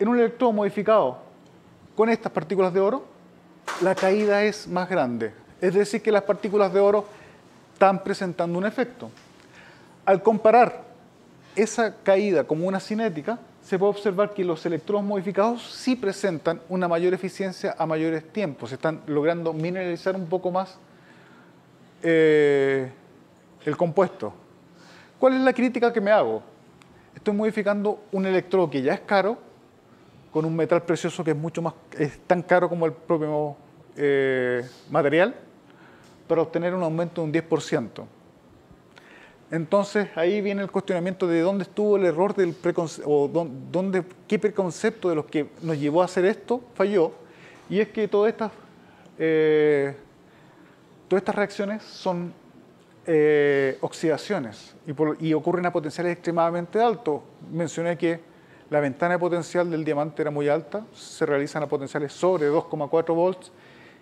en un electrodo modificado con estas partículas de oro, la caída es más grande. Es decir, que las partículas de oro están presentando un efecto. Al comparar esa caída como una cinética, se puede observar que los electrodos modificados sí presentan una mayor eficiencia a mayores tiempos. Se están logrando mineralizar un poco más eh, el compuesto. ¿Cuál es la crítica que me hago? Estoy modificando un electrodo que ya es caro con un metal precioso que es mucho más, es tan caro como el propio eh, material, para obtener un aumento de un 10%. Entonces ahí viene el cuestionamiento de dónde estuvo el error del o dónde, qué preconcepto de los que nos llevó a hacer esto falló, y es que todas estas, eh, todas estas reacciones son eh, oxidaciones y, y ocurren a potenciales extremadamente altos. Mencioné que la ventana de potencial del diamante era muy alta, se realizan a potenciales sobre 2,4 volts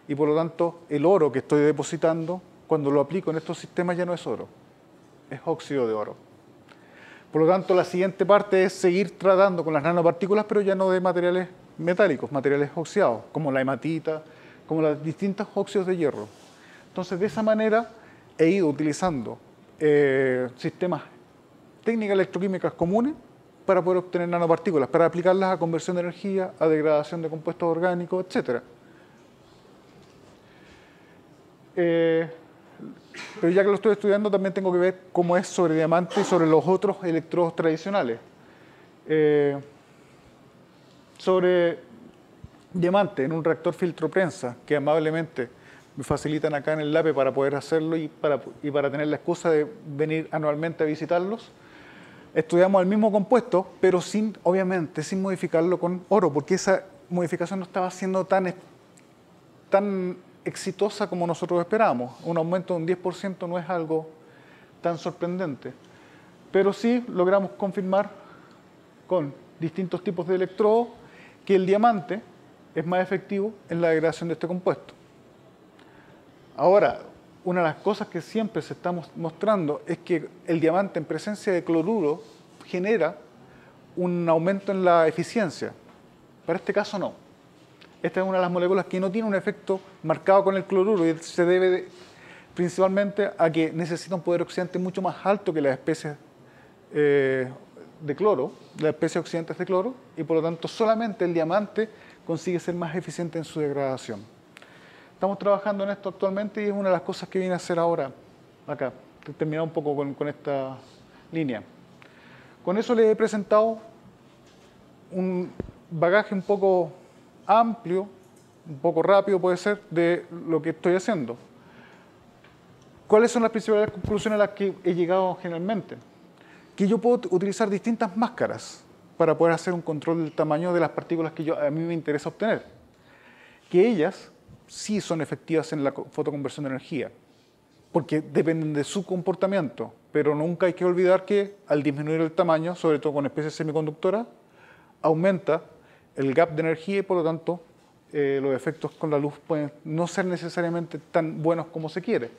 y por lo tanto el oro que estoy depositando, cuando lo aplico en estos sistemas ya no es oro, es óxido de oro. Por lo tanto, la siguiente parte es seguir tratando con las nanopartículas, pero ya no de materiales metálicos, materiales oxidados, como la hematita, como los distintos óxidos de hierro. Entonces, de esa manera he ido utilizando eh, sistemas técnicas electroquímicas comunes para poder obtener nanopartículas, para aplicarlas a conversión de energía, a degradación de compuestos orgánicos, etc. Eh, pero ya que lo estoy estudiando, también tengo que ver cómo es sobre diamante y sobre los otros electrodos tradicionales. Eh, sobre diamante en un reactor filtro prensa, que amablemente me facilitan acá en el LAPE para poder hacerlo y para, y para tener la excusa de venir anualmente a visitarlos estudiamos el mismo compuesto, pero sin, obviamente, sin modificarlo con oro, porque esa modificación no estaba siendo tan, tan exitosa como nosotros esperábamos. Un aumento de un 10% no es algo tan sorprendente. Pero sí logramos confirmar con distintos tipos de electrodos que el diamante es más efectivo en la degradación de este compuesto. Ahora, una de las cosas que siempre se está mostrando es que el diamante en presencia de cloruro genera un aumento en la eficiencia. Para este caso no. Esta es una de las moléculas que no tiene un efecto marcado con el cloruro y se debe principalmente a que necesita un poder oxidante mucho más alto que las especies eh, de cloro, las especies oxidantes de cloro, y por lo tanto solamente el diamante consigue ser más eficiente en su degradación. Estamos trabajando en esto actualmente y es una de las cosas que viene a hacer ahora, acá. Terminar un poco con, esta línea. Con eso le he presentado un bagaje un poco amplio, un poco rápido puede ser, de lo que estoy haciendo. ¿Cuáles son las principales conclusiones a las que he llegado generalmente? Que yo puedo utilizar distintas máscaras para poder hacer un control del tamaño de las partículas que yo, a mí me interesa obtener. Que ellas sí son efectivas en la fotoconversión de energía, porque dependen de su comportamiento, pero nunca hay que olvidar que al disminuir el tamaño, sobre todo con especies semiconductoras, aumenta el gap de energía y por lo tanto eh, los efectos con la luz pueden no ser necesariamente tan buenos como se quiere,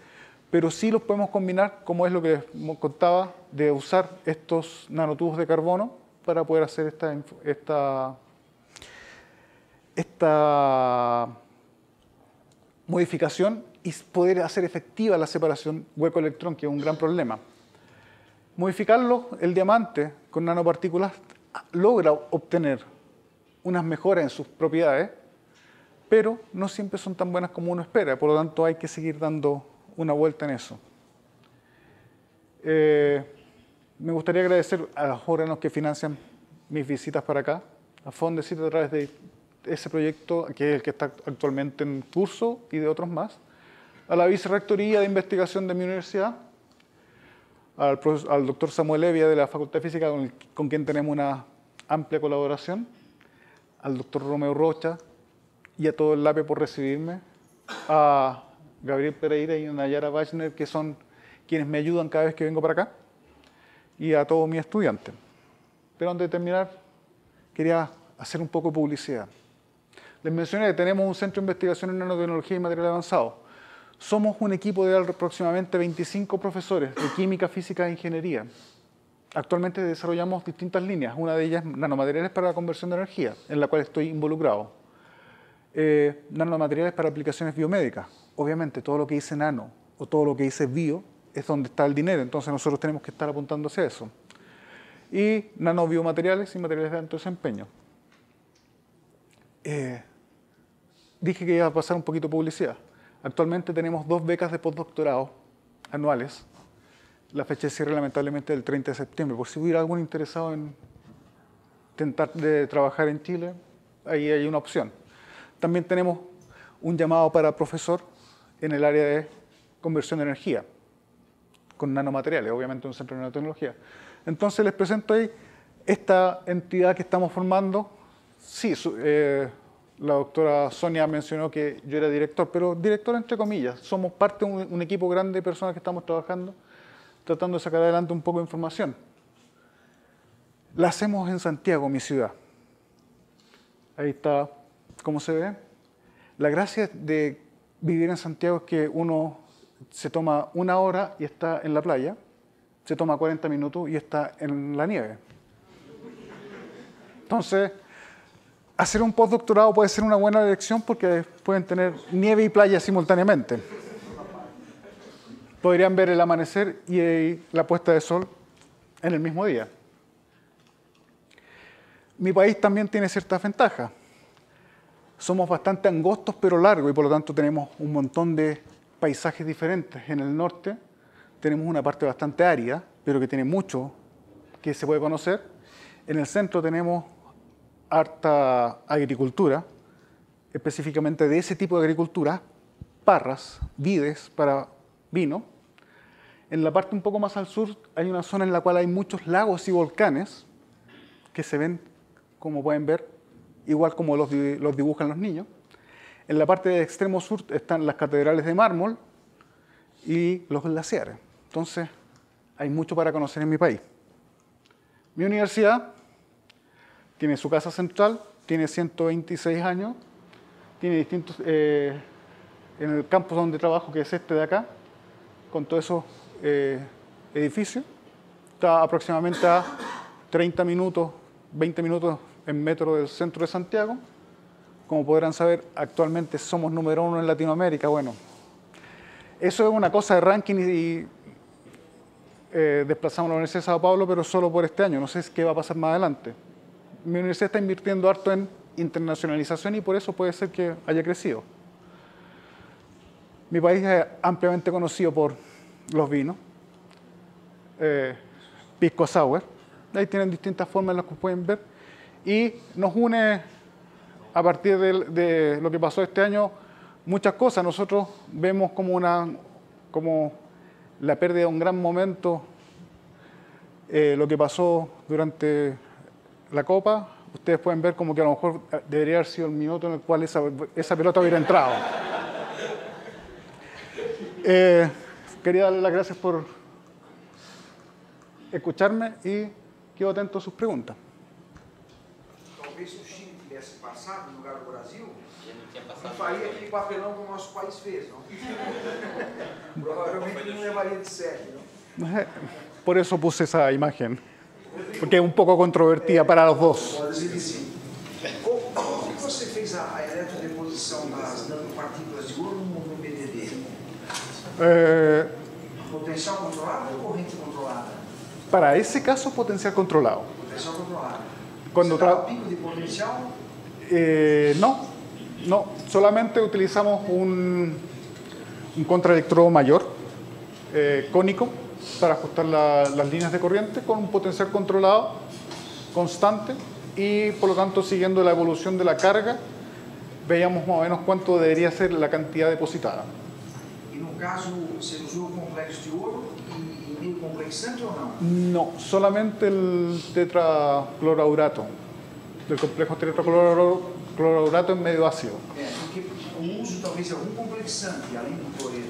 pero sí los podemos combinar, como es lo que les contaba, de usar estos nanotubos de carbono para poder hacer esta, esta, esta modificación y poder hacer efectiva la separación hueco-electrón, que es un gran problema. Modificarlo, el diamante, con nanopartículas, logra obtener unas mejoras en sus propiedades, pero no siempre son tan buenas como uno espera, por lo tanto hay que seguir dando una vuelta en eso. Eh, me gustaría agradecer a los órganos que financian mis visitas para acá, a Fondesit a través de ese proyecto, que es el que está actualmente en curso, y de otros más, a la Vicerrectoría de Investigación de mi universidad, al, al doctor Samuel Evia de la Facultad de Física, con, quien tenemos una amplia colaboración, al doctor Romeo Rocha y a todo el LAPE por recibirme, a Gabriel Pereira y a Nayara Wagner, que son quienes me ayudan cada vez que vengo para acá, y a todos mis estudiantes. Pero antes de terminar, quería hacer un poco de publicidad. Les mencioné que tenemos un centro de investigación en nanotecnología y material avanzado. Somos un equipo de aproximadamente 25 profesores de química, física e ingeniería. actualmente desarrollamos distintas líneas. Una de ellas nanomateriales para la conversión de energía, en la cual estoy involucrado. Eh, nanomateriales para aplicaciones biomédicas. Obviamente, todo lo que dice nano o todo lo que dice bio es donde está el dinero, entonces nosotros tenemos que estar apuntando hacia eso. Y nanobiomateriales y materiales de alto desempeño. Eh, dije que iba a pasar un poquito de publicidad. Actualmente tenemos dos becas de postdoctorado anuales. La fecha de cierre lamentablemente el 30 de septiembre. Por si hubiera algún interesado en intentar de trabajar en Chile, ahí hay una opción. También tenemos un llamado para profesor en el área de conversión de energía, con nanomateriales, obviamente un centro de nanotecnología. Entonces les presento ahí esta entidad que estamos formando. Sí, eh, la doctora Sonia mencionó que yo era director, pero director entre comillas. Somos parte de un, equipo grande de personas que estamos trabajando, tratando de sacar adelante un poco de información. La hacemos en Santiago, mi ciudad. Ahí está, ¿cómo se ve? La gracia de vivir en Santiago es que uno se toma una hora y está en la playa, se toma 40 minutos y está en la nieve. Entonces, hacer un postdoctorado puede ser una buena elección porque pueden tener nieve y playa simultáneamente. Podrían ver el amanecer y la puesta de sol en el mismo día. Mi país también tiene ciertas ventajas. Somos bastante angostos pero largos y por lo tanto tenemos un montón de paisajes diferentes. En el norte tenemos una parte bastante árida, pero que tiene mucho que se puede conocer. En el centro tenemos harta agricultura, específicamente de ese tipo de agricultura, parras, vides para vino. En la parte un poco más al sur hay una zona en la cual hay muchos lagos y volcanes que se ven, como pueden ver, igual como los, los dibujan los niños. En la parte del extremo sur están las catedrales de mármol y los glaciares. Entonces, hay mucho para conocer en mi país. Mi universidad tiene su casa central, tiene 126 años, tiene distintos, eh, en el campus donde trabajo, que es este de acá, con todos esos eh, edificios, está aproximadamente a 30 minutos, 20 minutos en metro del centro de Santiago. Como podrán saber, actualmente somos número uno en Latinoamérica. Bueno, eso es una cosa de ranking y, eh, desplazamos a la Universidad de Sao Paulo, pero solo por este año. No sé qué va a pasar más adelante mi universidad está invirtiendo harto en internacionalización y por eso puede ser que haya crecido. Mi país es ampliamente conocido por los vinos, eh, pisco sour, ahí tienen distintas formas en las que pueden ver, y nos une a partir de, lo que pasó este año muchas cosas. Nosotros vemos como, una, como la pérdida de un gran momento, eh, lo que pasó durante la copa, ustedes pueden ver como que a lo mejor eh, debería haber sido el minuto en el cual esa, pelota hubiera entrado. Eh, quería darle las gracias por escucharme y quedo atento a sus preguntas. Talvez se o Chile tivesse passado no lugar do Brasil, não faria aquele papelão que o nosso país fez, não? Provavelmente não levaria de sete, não? Eh, por eso puse esa imagen. Porque é um pouco controvertida para os dois. A eletrodeposição das nanopartículas de? Para esse caso, potencial controlado. Eh, no, no. Solamente utilizamos un, un contraelectrodo mayor, eh, cónico, para ajustar las líneas de corriente con un potencial controlado constante y por lo tanto siguiendo la evolución de la carga veíamos más o menos cuánto debería ser la cantidad depositada. ¿Y no caso se usó complexo de oro y medio complexante o no? No, solamente el tetracloraurato, del complejo tetracloraurato en medio ácido. É, porque o uso talvez de algum complexante além do cloreto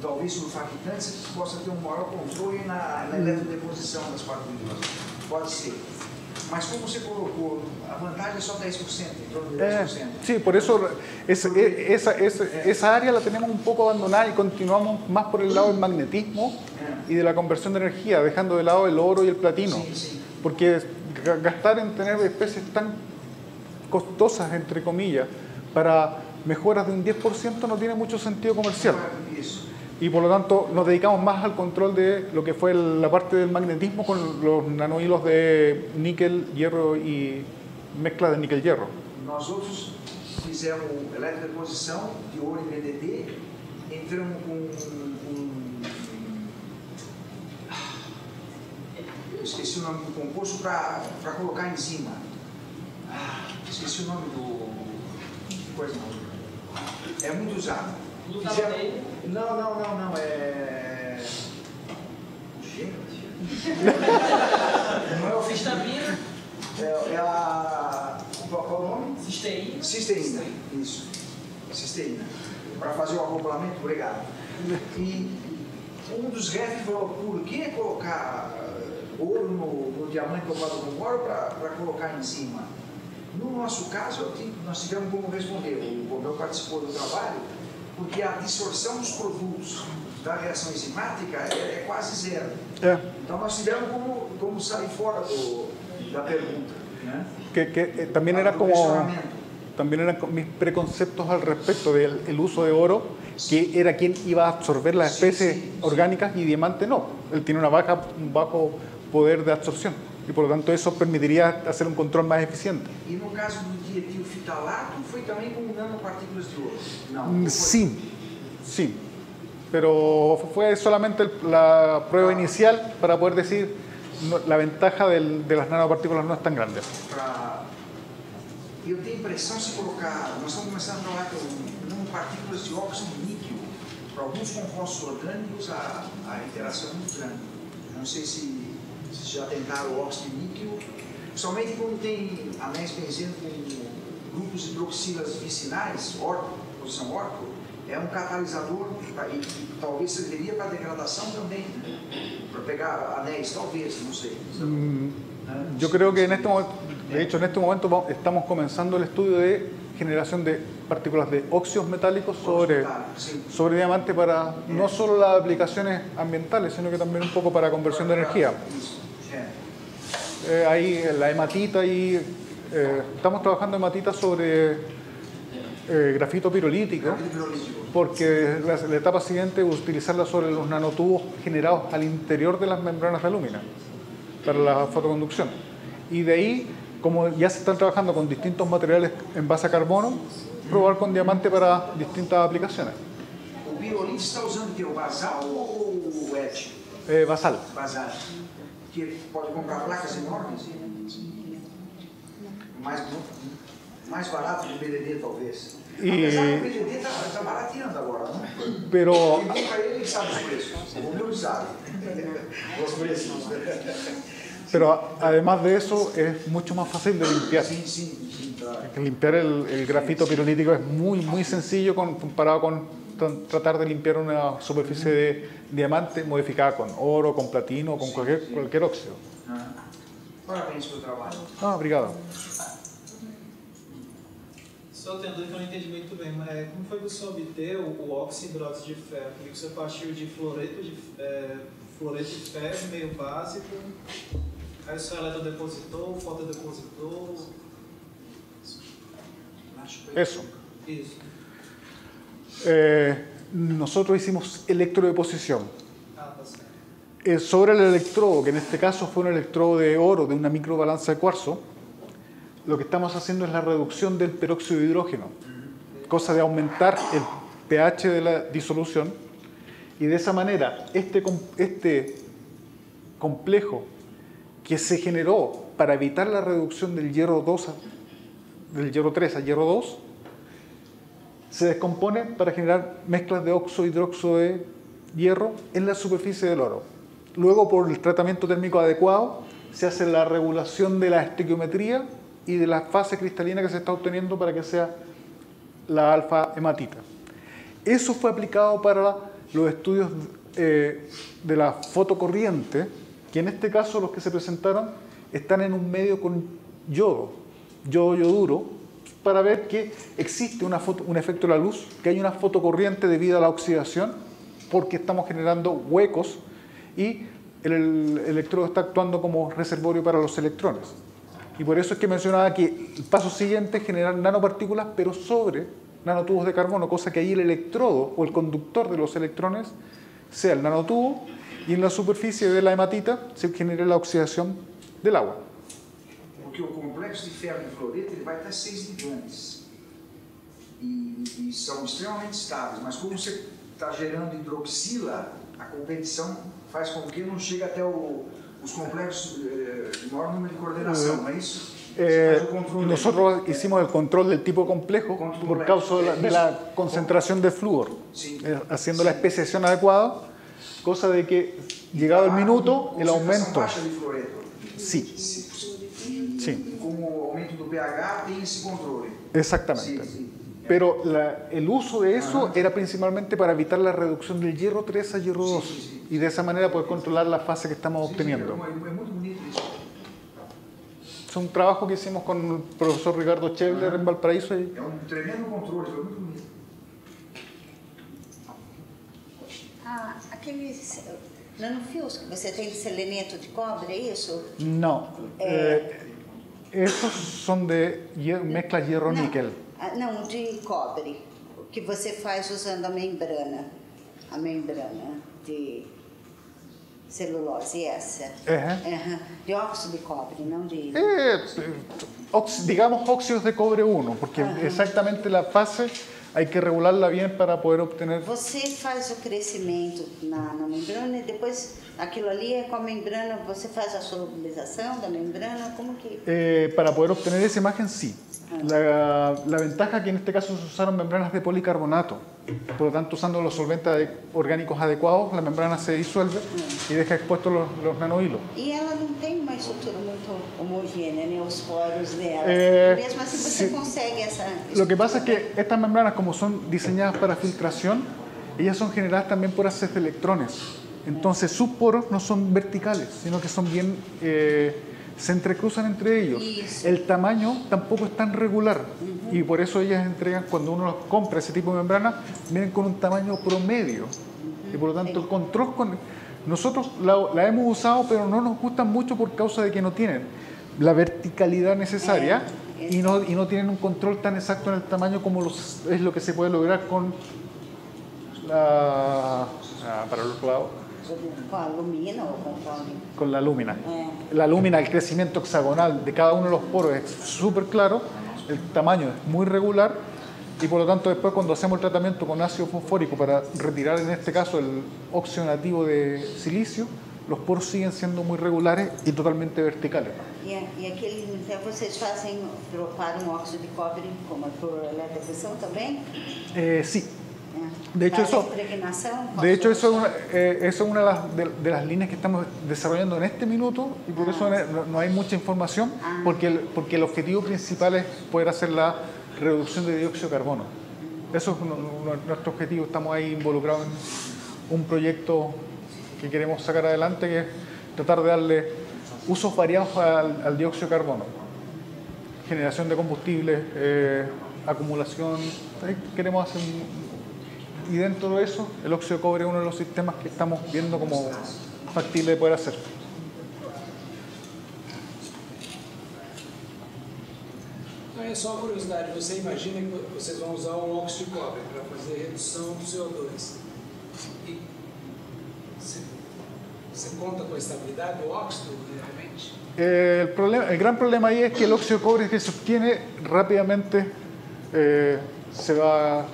talvez surfactante você possa ter um maior controle na, na eletrodeposição das partículas. Pode ser. Mas como você colocou, a vantagem é só 10%, em torno de 10%. Eh, sí, por eso es- e- esa, esa área la tenemos un poco abandonada y continuamos más por el lado del magnetismo y de la conversión de energía, dejando de lado el oro y el platino. Sí, sí. Porque ga- gastar en tener especies tan costosas, entre comillas, para mejoras de un 10% no tiene mucho sentido comercial. Isso. Y por lo tanto nos dedicamos más al control de lo que fue la parte del magnetismo con los nanohilos de níquel, hierro y mezcla de níquel-hierro. Nós outros fizemos eletrodeposição de ouro em BDD, entramos um, eu esqueci o nome do composto para colocar em cima. Ah, esqueci o nome do. que coisa não. É muito usado. Glutamateína? Não, não, não, não. É. Gente. Não é o Cistamina, É, é a. Qual, qual o nome? cisteína. Cisteína, isso. Cisteína. Para fazer o acoplamento, obrigado. E um dos refs falou, por que colocar eh, ouro no, no diamante topado com ouro para colocar em cima? No nosso caso, nós tivemos como responder, o Romeu participou do trabalho, porque a dissorção dos produtos da reação enzimática é, é quase zero. É, Então nós tivemos como, como sair fora do, da pergunta. Né? que, que, eh, también era Do como también eran mis preconceptos al respecto del el uso de oro, que era quien iba a absorber las Sí, especies sí, sí. orgánicas y diamante no. Él tiene una baja, un bajo poder de absorción y por lo tanto eso permitiría hacer un control más eficiente. E no caso do dietilfitalato, foi também com nanopartículas de ouro? Não. Mm, foi. Sí, sí. Pero fue solamente la prueba inicial para poder decir no- la ventaja del- de las nanopartículas no es tan grande. Eu tenho impressão se colocar. Nós estamos começando a trabalhar com nanopartículas de óxido níquel. Para alguns compostos orgânicos, a, a interação é muito grande. Não sei se, se já tentaram o óxido níquel, somente quando tem anéis benzeno com grupos hidroxilas vicinais, orto, posição orto, é um catalisador pra- e, talvez serviria para degradação também, né? para pegar anéis, talvez, não sei. Mm? Yo creo que en este momento, de hecho en este momento estamos comenzando el estudio de generación de partículas de óxidos metálicos sobre, sobre diamante para no solo las aplicaciones ambientales, sino que también un poco para conversión de energía. Eh, ahí la hematita y eh, estamos trabajando hematita sobre eh, grafito pirolítico. Porque la, la etapa siguiente es utilizarla sobre los nanotubos generados al interior de las membranas de alumina para la fotoconducción. Y de ahí, como ya se están trabajando con distintos materiales en base a carbono, probar con diamante para distintas aplicaciones. O pirolito está usando basal o? Eh, basal. Basal. Que pode comprar placas enormes? Mais, mais barato que o BDD, talvez. E- Apesar que o BDD está tá barateando agora, não? Pero Pergunta ele que sabe os preços. O meu sabe. Os preços. Pero además de eso es mucho más fácil de limpiar. Sim, sim, sim. Tá. Limpiar el, el grafito pirolítico es muy, muy sencillo con- comparado con tratar de limpiar una superficie de diamante modificada con oro, con platino, con cualquier, cualquier óxido. Ah. Parabéns pelo trabalho. Ah, obrigado. Só tendo dúvida que eu não entendi muito bem, mas é, como foi que você obteve o, óxido hidróxido de ferro? Porque você partiu de fluoreto de, é, fluoreto de ferro, meio básico, aí o seu eletrodepositou, fotodepositou, Acho que Eso. isso. Eh, nosotros hicimos electrodeposición. Eh, sobre el electrodo, que en este caso fue un electrodo de oro de una microbalanza de cuarzo, lo que estamos haciendo es la reducción del peróxido de hidrógeno, cosa de aumentar el pH de la disolución y de esa manera este, este complejo que se generó para evitar la reducción del hierro 2 a- del hierro 3 a hierro 2 se descompone para generar mezclas de óxido hidróxido de hierro en la superficie del oro. Luego, por el tratamiento térmico adecuado, se hace la regulación de la estequiometría y de la fase cristalina que se está obteniendo para que sea la alfa hematita. Eso fue aplicado para los estudios eh, de la fotocorriente, que en este caso los que se presentaron están en un medio con yodo, yodo yoduro, para ver que existe un efecto de la luz, que hay una fotocorriente debido a la oxidación, porque estamos generando huecos y el, el electrodo está actuando como reservorio para los electrones. Y por eso es que mencionaba que el paso siguiente es generar nanopartículas, pero sobre nanotubos de carbono, cosa que ahí el electrodo o el conductor de los electrones sea el nanotubo y en la superficie de la hematita se genere la oxidación del agua. Porque o complexo de ferro e fluoreto ele vai até 6 ligantes. E, e são extremamente estáveis, mas como você está gerando hidroxila, a competição faz com que não chegue até o- os complexos eh, de maior número de coordenação, não é isso? Eh, faz o controle. nosotros hicimos el control del tipo complejo por causa de la, de la concentración de flúor, Sí. eh, haciendo la especiación adecuada, cosa de que llegado el minuto, el aumento, de sí, Sim. com o aumento do pH tem esse controle. exactamente. Sim, sim. Pero la- el uso de eso era principalmente para evitar la reducción del hierro 3 a hierro 2 Sí, sí, sí. y de esa manera poder controlar la fase que estamos obteniendo. É, é. Es un trabajo que hicimos con el profesor Ricardo Chevler en Valparaíso y É um tremendo controle, foi muito bonito. Ah, aqueles nanofios que você tem de seleneto de cobre, é isso? no. eh, esos son de hier- mezcla hierro-níquel. Não, ah, de cobre, que você faz usando a membrana, a membrana de celulose, essa. Ajá. Aham, De óxido de cobre, não de... Eh, digamos óxidos de cobre 1, porque Ajá. exactamente la fase hay que regularla bien para poder obtener. Você faz o crescimento na, na membrana. E depois aquilo ali é com a membrana, você faz a solubilização da membrana, como que... Eh, para poder obtener esa imagen, sí. La, la ventaja que en este caso se usaron membranas de policarbonato. Por lo tanto, usando los solventes orgánicos adecuados, la membrana se disuelve y deja expuestos los, los nanohilos. E ela não tem uma estrutura muito homogênea, né? Os poros dela. É, E mesmo assim você sim. consegue essa. Lo que pasa es que estas membranas, como son diseñadas para filtración, ellas son generadas también por haces de electrones. Entonces sus poros no son verticales, sino que son bien, eh, se entrecruzan entre ellos. Eso. El tamaño tampoco es tan regular y por eso ellas entregan, cuando uno compra ese tipo de membrana, vienen con un tamaño promedio. Y por lo tanto el control con... Nosotros la, la hemos usado, pero no nos gustan mucho por causa de que no tienen la verticalidad necesaria Eh, y no, y no tienen un control tan exacto en el tamaño como los- es lo que se puede lograr con la, ah, para el otro lado, Com alumínio ou com cobre. con la lúmina. É. La lúmina, el crecimiento hexagonal de cada uno de los poros es súper claro, el tamaño es muy regular y por lo tanto después cuando hacemos el tratamiento con ácido fosfórico para retirar en este caso el óxido nativo de silicio, los poros siguen siendo muy regulares y totalmente verticales. E, a- e aquele, então vocês fazem, preparam um óxido de cobre como a eletropressão também? Eh, sí. De hecho, eso- De hecho, eso es una, eh, eso es una de, las, de, de las líneas que estamos desarrollando en este minuto y por eso no, no hay mucha información, Ah. porque, el, porque el objetivo principal es poder hacer la reducción de dióxido de carbono. Eso es uno- uno- nuestro objetivo. Estamos ahí involucrados en un proyecto que queremos sacar adelante, que es tratar de darle usos variados al, al dióxido de carbono. Generación de combustible, eh, acumulación. Queremos hacer un, y dentro de eso, el óxido de cobre es uno de los sistemas que estamos viendo como factible de poder hacer. É só uma curiosidade, você imagina que vocês vão usar um óxido de cobre para fazer redução do CO2. E você, você conta com a estabilidade do óxido, realmente? Eh, el, problema, el gran problema ahí es que el óxido de cobre que se obtiene rápidamente eh, se va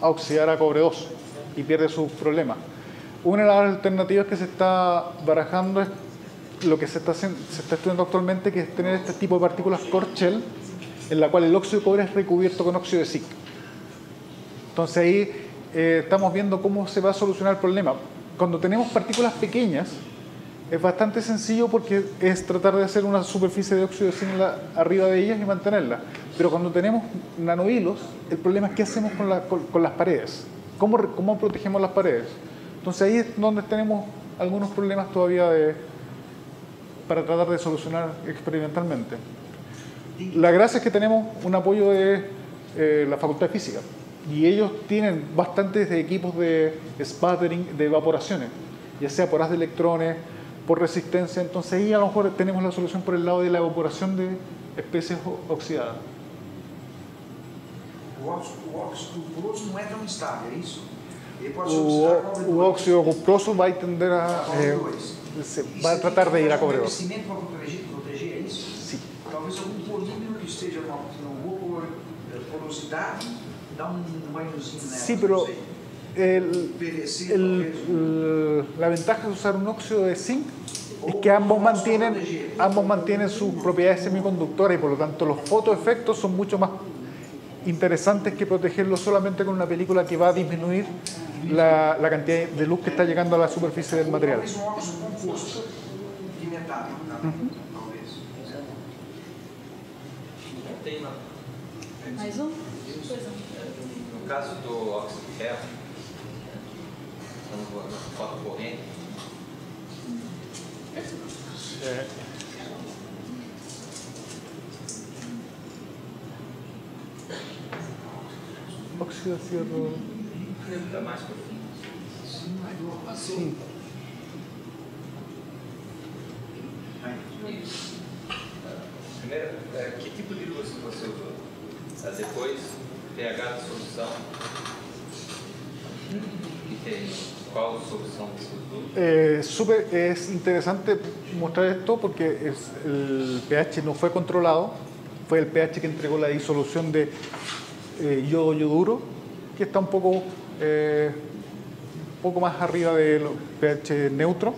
a oxidar a cobre 2 y pierde sus problemas. Una de las alternativas que se está barajando es lo que se está, se está estudiando actualmente, que es tener este tipo de partículas core shell, en la cual el óxido de cobre es recubierto con óxido de zinc. Entonces ahí eh, estamos viendo cómo se va a solucionar el problema. Cuando tenemos partículas pequeñas, es bastante sencillo porque es tratar de hacer una superficie de óxido de zinc arriba de ellas y mantenerla. Pero cuando tenemos nanohilos, el problema es qué hacemos con, la- con- con las paredes. ¿Cómo, ¿Cómo protegemos las paredes? Entonces ahí es donde tenemos algunos problemas todavía de, para tratar de solucionar experimentalmente. La gracia es que tenemos un apoyo de eh, la Facultad de Física y ellos tienen bastantes equipos de sputtering, de evaporaciones, ya sea por haz de electrones, por resistencia, entonces ahí a lo mejor tenemos la solución por el lado de la evaporación de especies oxidadas. O óxido, o óxido cuproso não é tão estável, é isso? Ele pode se O, o óxido cuproso va a tender a, Cobre eh, E va a você tratar de ir a um cobre 2. revestimento para proteger, proteger, é isso? Sí. Talvez algum polímero que esteja numa boa por- porosidade, dá um banhozinho nela. Não pero el, el- el- la ventaja de usar un óxido de zinc es que ambos mantienen, ambos mantienen sus propiedades semiconductoras y por lo tanto los fotoefectos son mucho más interesantes que protegerlo solamente con una película que va a disminuir la, la cantidad de luz que está llegando a la superficie del material. Mais um? no caso do óxido de ferro, quando foto corrente, Óxido de hierro. dá mais por fim. Sí. Primeiro, que tipo de luz você usou? Depois, pH da solução. E tem você usou? Eh, súper- es interesante mostrar esto porque es- el pH no fue controlado, fue el pH que entregó la disolución de eh, yodo yoduro, que está un poco, eh, un poco más arriba del pH neutro,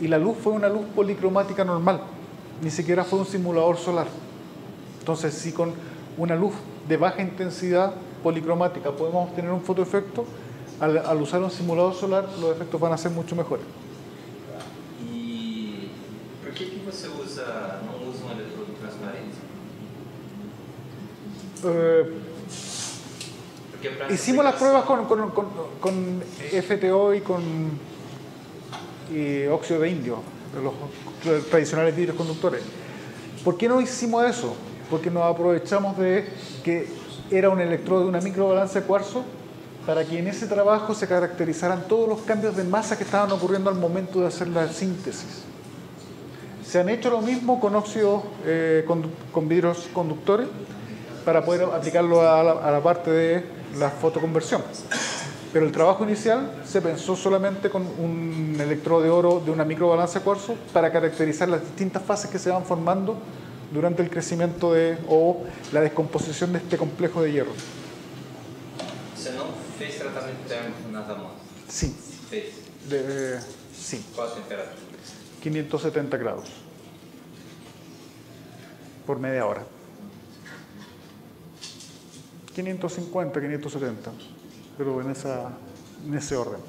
y la luz fue una luz policromática normal, ni siquiera fue un simulador solar. Entonces, si con una luz de baja intensidad policromática podemos obtener un fotoefecto, al, al usar un simulador solar los efectos van a ser mucho mejores. E por que, que usa, não usa um eletrodo transparente? Eh, hicimos las pruebas con, con- con- con FTO y con y óxido de indio, los, tradicionales vidrios conductores. ¿Por qué no hicimos eso? Porque nos aprovechamos de que era un electrodo de una microbalanza de cuarzo para que en ese trabajo se caracterizaran todos los cambios de masa que estaban ocurriendo al momento de hacer la síntesis. Se han hecho lo mismo con óxidos eh, condu- con vidrios conductores para poder aplicarlo a la, a la parte de la fotoconversión. Pero el trabajo inicial se pensó solamente con un electrodo de oro de una microbalanza cuarzo para caracterizar las distintas fases que se van formando durante el crecimiento de, o la descomposición de este complejo de hierro. Você não fez nas amostras? Sí, Fez. de, sí, a temperatura? 570 grados por media hora. 550, 570, pero en, esa, en ese orden.